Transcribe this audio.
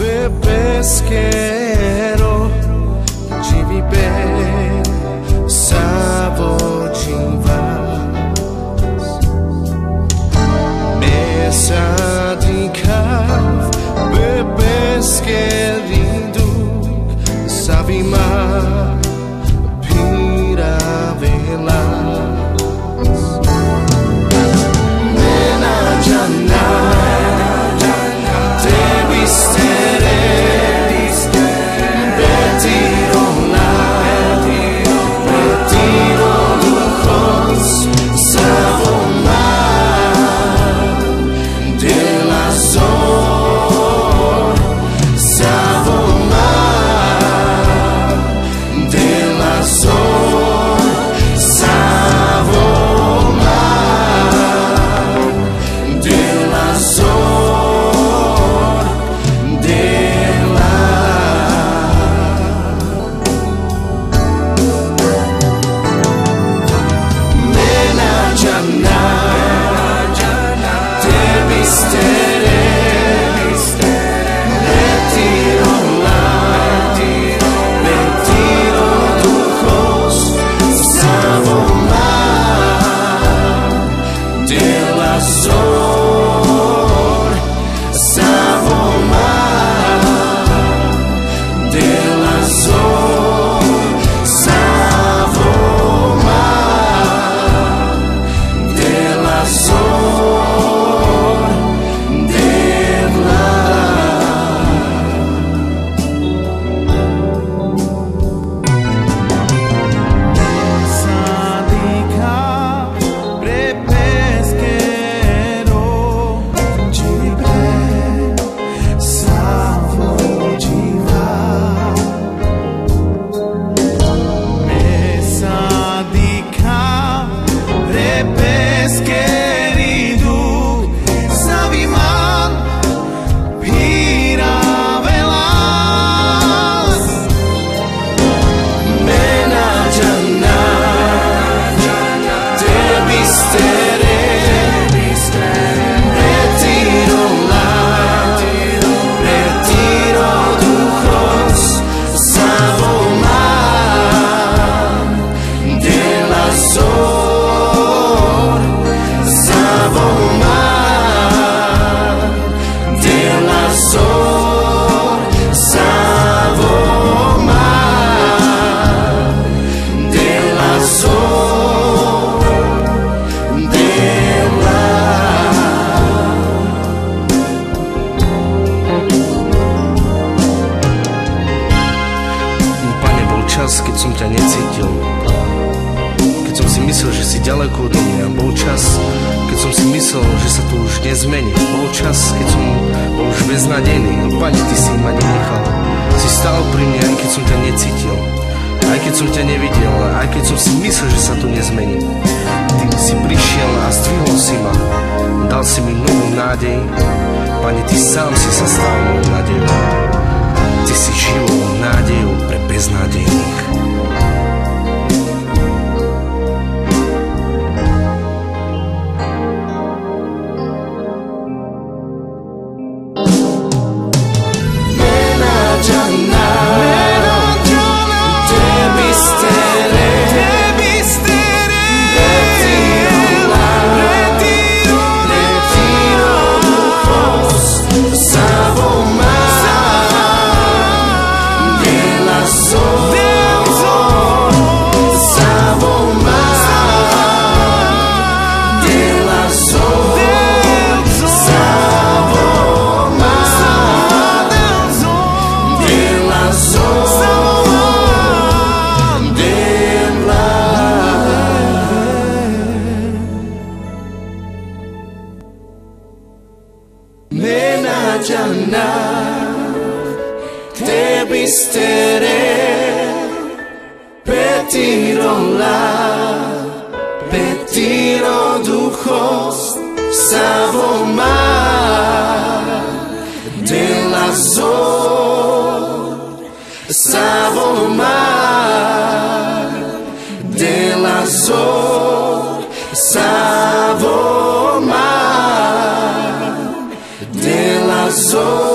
bebês quero te viver. Čas, keď som ťa necítil. Keď som si myslel, že si ďaleko odo mňa. Bol čas, keď som si myslel, že sa to už nezmení. Bol čas, keď som bol už beznadejný. No Pane, Ty si ma nenechal. Si stál pri mne, aj keď som ťa necítil. Aj keď som ťa nevidel, aj keď som si myslel, že sa to nezmení. Ty si prišiel a zdvihol si ma. Dal si mi novú nádej. Pane, Ty sám si sa stal mojou nádejou. Ty si živou nádejou Te vistiré, petirola, petiro dujos, sabomar de la zor, sabomar de la zor. So